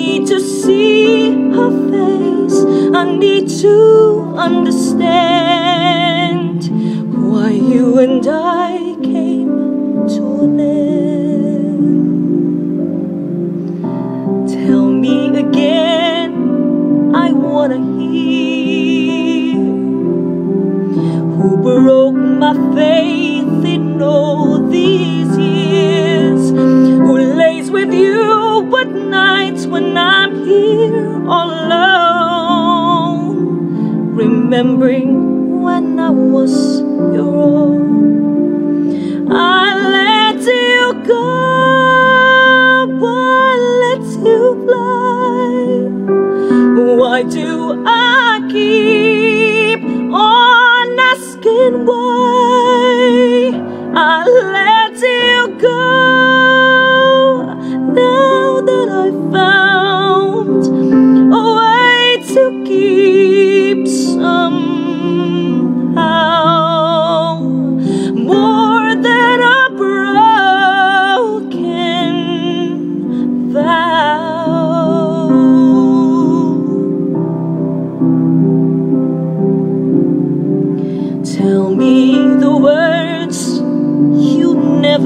need to see her face. I need to understand why you and I came to an end. Tell me again, I wanna hear who broke my faith in all these all alone, remembering when I was your own. I let you go, I let you fly. Why do I keep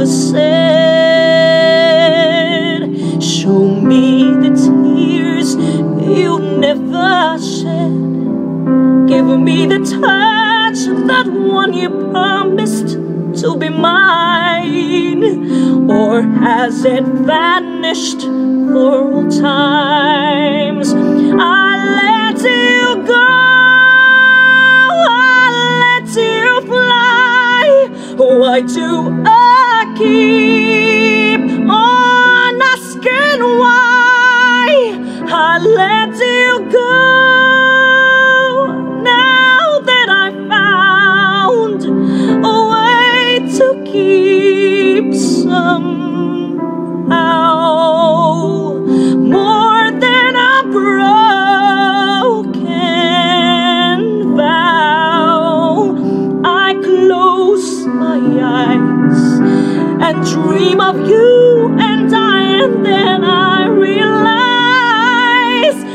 never said. Show me the tears you never shed. Give me the touch of that one you promised to be mine. Or has it vanished for all times? I let you go. I let you fly. Why do I keep on asking why? I let you and dream of you and I, and then I realize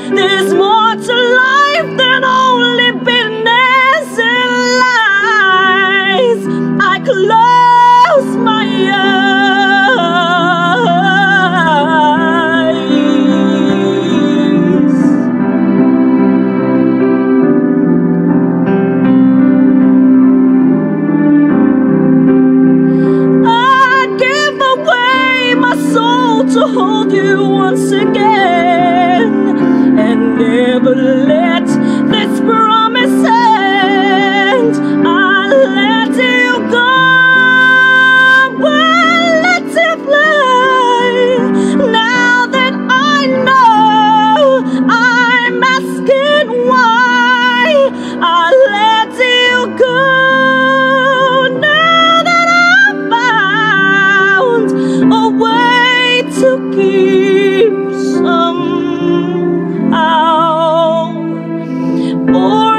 there's more to life than only bitterness and lies. I could love. to hold you once again and never let this pride. more